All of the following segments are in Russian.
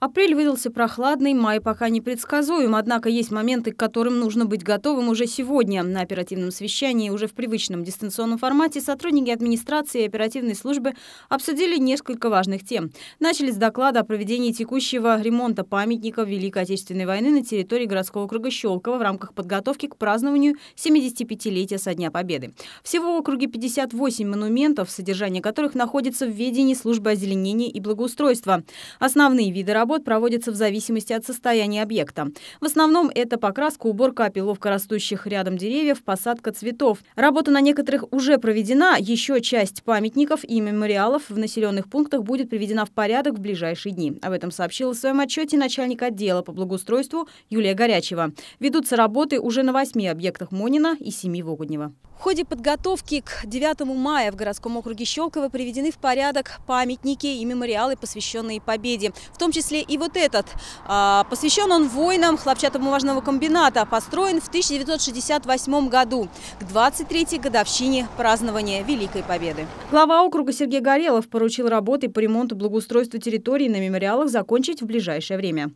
Апрель выдался прохладный, май пока не предсказуем, однако есть моменты, к которым нужно быть готовым уже сегодня. На оперативном совещании уже в привычном дистанционном формате сотрудники администрации и оперативной службы обсудили несколько важных тем. Начали с доклада о проведении текущего ремонта памятников Великой Отечественной войны на территории городского округа Щелково в рамках подготовки к празднованию 75-летия со Дня Победы. Всего в округе 58 монументов, содержание которых находится в ведении службы озеленения и благоустройства. Основные виды работ работ проводится в зависимости от состояния объекта. В основном это покраска, уборка, опиловка растущих рядом деревьев, посадка цветов. Работа на некоторых уже проведена, еще часть памятников и мемориалов в населенных пунктах будет приведена в порядок в ближайшие дни. Об этом сообщила в своем отчете начальник отдела по благоустройству Юлия Горячева. Ведутся работы уже на восьми объектах Монина и семи в. В ходе подготовки к 9 мая в городском округе Щелково приведены в порядок памятники и мемориалы, посвященные победе. В том числе и вот этот. А, посвящен он воинам хлопчатобумажного комбината. Построен в 1968 году, к 23-й годовщине празднования Великой Победы. Глава округа Сергей Горелов поручил работы по ремонту благоустройства территории на мемориалах закончить в ближайшее время.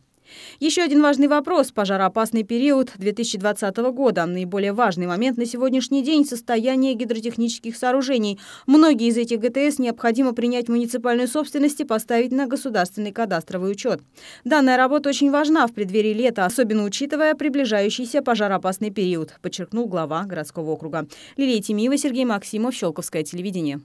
Еще один важный вопрос – пожароопасный период 2020 года. Наиболее важный момент на сегодняшний день – состояние гидротехнических сооружений. Многие из этих ГТС необходимо принять в муниципальную собственность и поставить на государственный кадастровый учет. Данная работа очень важна в преддверии лета, особенно учитывая приближающийся пожароопасный период, подчеркнул глава городского округа. Лилия Тимиева, Сергей Максимов, Щелковское телевидение.